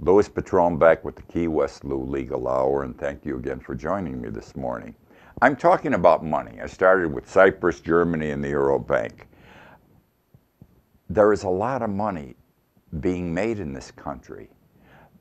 Louis Patron back with the Key West Lou Legal Hour, and thank you again for joining me this morning. I'm talking about money. I started with Cyprus, Germany, and the Euro Bank. There is a lot of money being made in this country,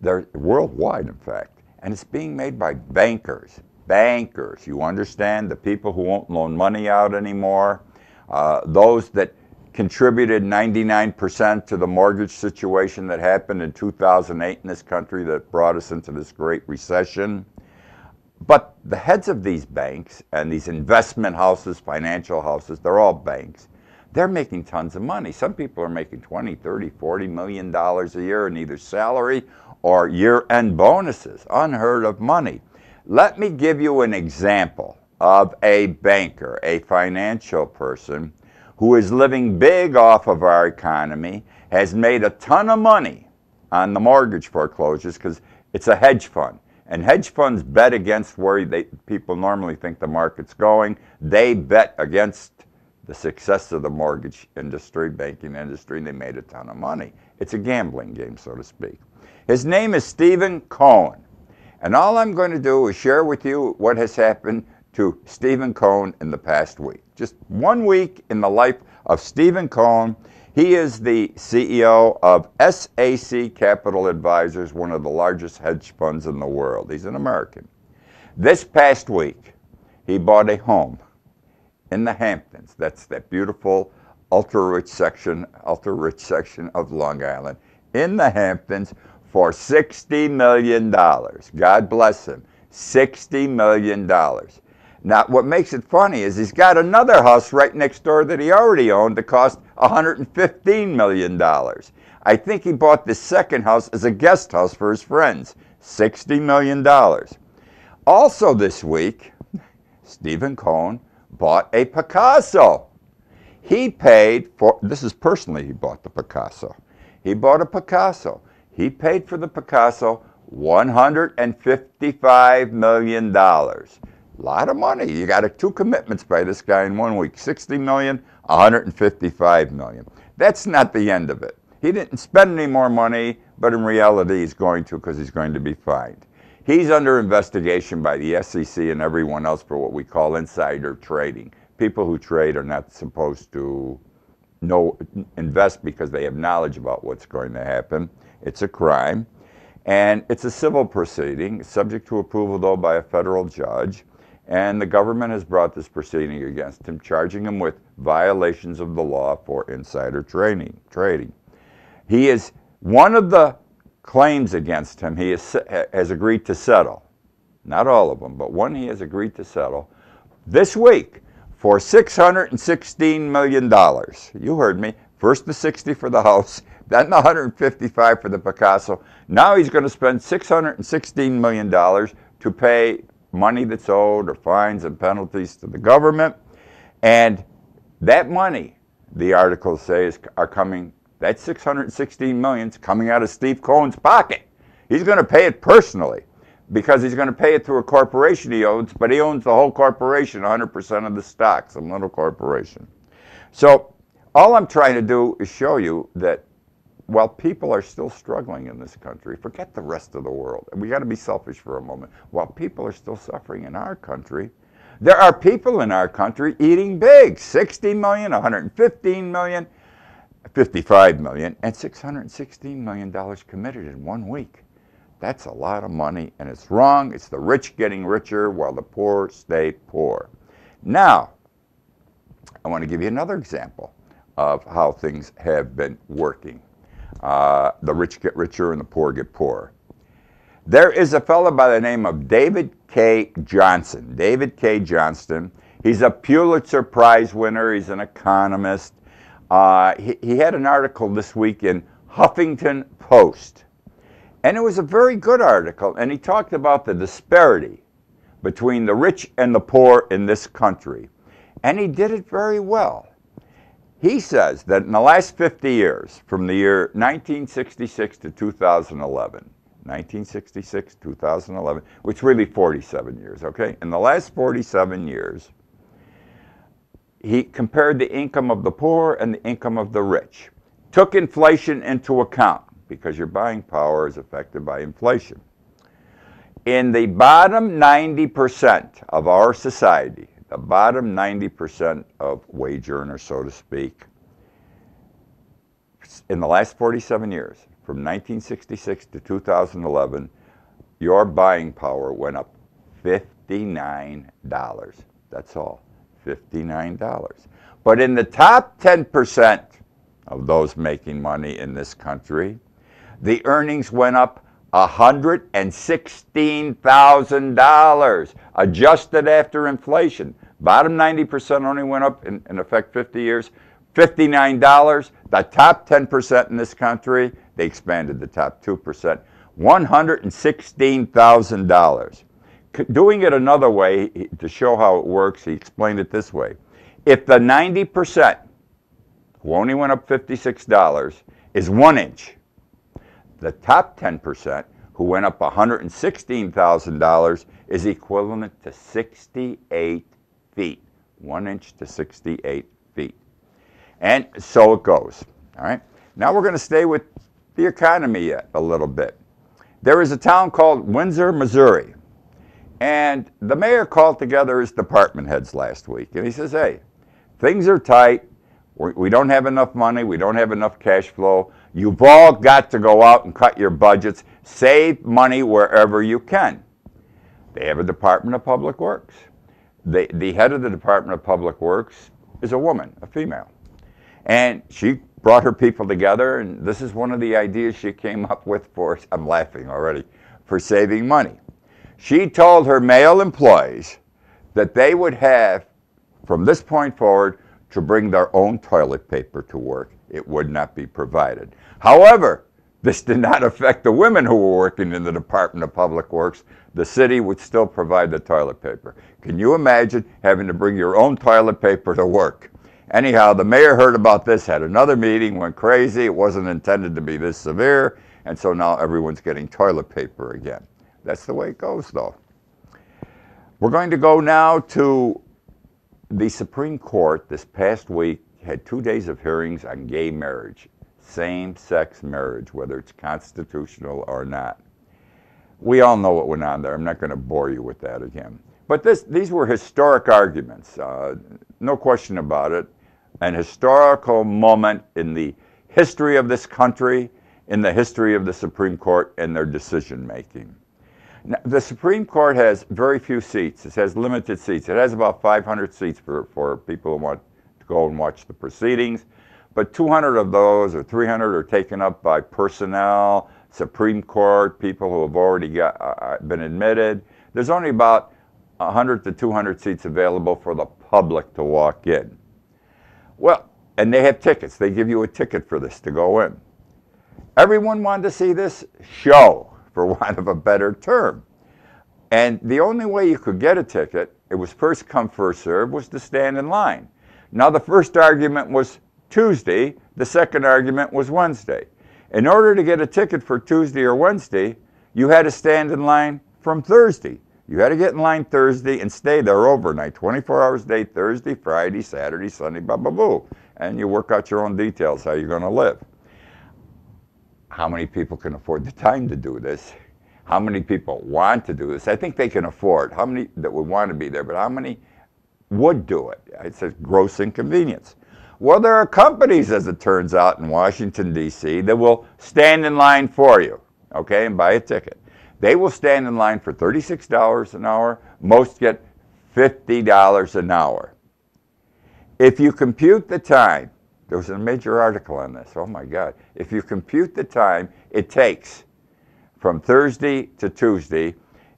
there, worldwide, in fact, and it's being made by bankers. Bankers, you understand? The people who won't loan money out anymore, uh, those that contributed 99% to the mortgage situation that happened in 2008 in this country that brought us into this great recession. But the heads of these banks and these investment houses, financial houses, they're all banks. They're making tons of money. Some people are making 20, 30, 40 million dollars a year in either salary or year-end bonuses. Unheard of money. Let me give you an example of a banker, a financial person who is living big off of our economy, has made a ton of money on the mortgage foreclosures because it's a hedge fund. And hedge funds bet against where they, people normally think the market's going. They bet against the success of the mortgage industry, banking industry, and they made a ton of money. It's a gambling game, so to speak. His name is Steven Cohen. And all I'm going to do is share with you what has happened to Steven Cohen in the past week. Just one week in the life of Steven Cohen. He is the CEO of SAC Capital Advisors, one of the largest hedge funds in the world. He's an American. This past week, he bought a home in the Hamptons. That's that beautiful ultra-rich section, ultra-rich section of Long Island in the Hamptons for $60 million. God bless him. $60 million. Now, what makes it funny is he's got another house right next door that he already owned that cost $115 million. I think he bought this second house as a guest house for his friends, $60 million. Also this week, Steven Cohen bought a Picasso. He paid for, this is personally he bought the Picasso. He bought a Picasso. He paid for the Picasso $155 million. Lot of money. You got two commitments by this guy in one week 60 million, 155 million. That's not the end of it. He didn't spend any more money, but in reality, he's going to because he's going to be fined. He's under investigation by the SEC and everyone else for what we call insider trading. People who trade are not supposed to know, invest because they have knowledge about what's going to happen. It's a crime. And it's a civil proceeding, subject to approval, though, by a federal judge. And the government has brought this proceeding against him, charging him with violations of the law for insider trading. trading. He is one of the claims against him, he has agreed to settle. Not all of them, but one he has agreed to settle this week for $616 million. You heard me. First the 60 for the house, then the 155 for the Picasso. Now he's going to spend $616 million to pay money that's owed or fines and penalties to the government. And that money, the articles say, is, are coming, that 616 million is coming out of Steve Cohen's pocket. He's going to pay it personally because he's going to pay it through a corporation he owns, but he owns the whole corporation, 100% of the stock, some little corporation. So all I'm trying to do is show you that while people are still struggling in this country, forget the rest of the world. We got to be selfish for a moment. While people are still suffering in our country, there are people in our country eating big 60 million, 115 million, 55 million, and $616 million committed in one week. That's a lot of money, and it's wrong. It's the rich getting richer while the poor stay poor. Now, I want to give you another example of how things have been working. Uh, the rich get richer and the poor get poorer. There is a fellow by the name of David K. Johnson. David Cay Johnston. He's a Pulitzer Prize winner. He's an economist. Uh, he, he had an article this week in Huffington Post. And it was a very good article. And he talked about the disparity between the rich and the poor in this country. And he did it very well. He says that in the last 50 years, from the year 1966 to 2011, 1966, 2011, which really 47 years, okay? In the last 47 years, he compared the income of the poor and the income of the rich, took inflation into account. because your buying power is affected by inflation. In the bottom 90% of our society, the bottom 90% of wage earners, so to speak, in the last 47 years, from 1966 to 2011, your buying power went up $59. That's all, $59. But in the top 10% of those making money in this country, the earnings went up $116,000, adjusted after inflation. Bottom 90% only went up, in, in effect, 50 years. $59. The top 10% in this country, they expanded the top 2%. $116,000. Doing it another way, to show how it works, he explained it this way. If the 90%, who only went up $56, is one inch, the top 10%, who went up $116,000, is equivalent to 68 feet. One inch to 68 feet. And so it goes. All right. Now we're going to stay with the economy yet a little bit. There is a town called Windsor, Missouri. And the mayor called together his department heads last week. And he says, hey, things are tight. We don't have enough money. We don't have enough cash flow. You've all got to go out and cut your budgets. Save money wherever you can. They have a Department of Public Works. The, the head of the Department of Public Works is a woman, a female. And she brought her people together, and this is one of the ideas she came up with for, I'm laughing already, for saving money. She told her male employees that they would have, from this point forward, to bring their own toilet paper to work. It would not be provided. However, this did not affect the women who were working in the Department of Public Works. The city would still provide the toilet paper. Can you imagine having to bring your own toilet paper to work? Anyhow, the mayor heard about this, had another meeting, went crazy. It wasn't intended to be this severe, and so now everyone's getting toilet paper again. That's the way it goes, though. We're going to go now to the Supreme Court this past week had two days of hearings on gay marriage, same-sex marriage, whether it's constitutional or not. We all know what went on there. I'm not going to bore you with that again. But this, these were historic arguments, uh, no question about it. An historical moment in the history of this country, in the history of the Supreme Court and their decision making. Now, the Supreme Court has very few seats. It has limited seats. It has about 500 seats for, for people who want to go and watch the proceedings. But 200 of those or 300 are taken up by personnel, Supreme Court, people who have already got, uh, uh been admitted. There's only about 100 to 200 seats available for the public to walk in. Well, and they have tickets. They give you a ticket for this to go in. Everyone wanted to see this show for want of a better term. And the only way you could get a ticket, it was first come, first serve, was to stand in line. Now, the first argument was Tuesday, the second argument was Wednesday. In order to get a ticket for Tuesday or Wednesday, you had to stand in line from Thursday. You had to get in line Thursday and stay there overnight, 24 hours a day, Thursday, Friday, Saturday, Sunday, blah, blah, blah. And you work out your own details, how you're going to live. How many people can afford the time to do this? How many people want to do this? I think they can afford. How many that would want to be there, but how many would do it? It's a gross inconvenience. Well, there are companies, as it turns out, in Washington, D.C., that will stand in line for you, okay, and buy a ticket. They will stand in line for $36 an hour. Most get $50 an hour. If you compute the time there was a major article on this. Oh my God. If you compute the time it takes from Thursday to Tuesday,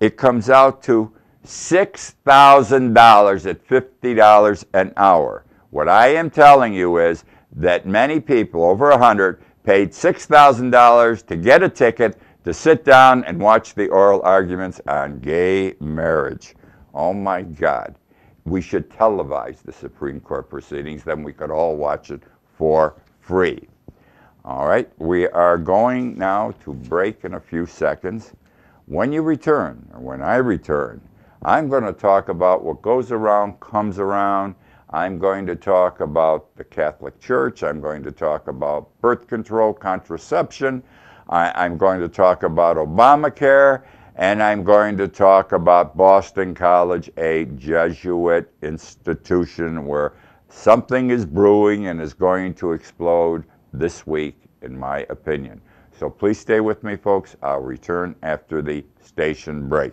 it comes out to $6,000 at $50 an hour. What I am telling you is that many people, over 100, paid $6,000 to get a ticket to sit down and watch the oral arguments on gay marriage. Oh my God we should televise the Supreme Court proceedings, then we could all watch it for free. All right, we are going now to break in a few seconds. When you return, or when I return, I'm going to talk about what goes around comes around. I'm going to talk about the Catholic Church. I'm going to talk about birth control, contraception. I, I'm going to talk about Obamacare, and I'm going to talk about Boston College, a Jesuit institution where something is brewing and is going to explode this week, in my opinion. So please stay with me, folks. I'll return after the station break.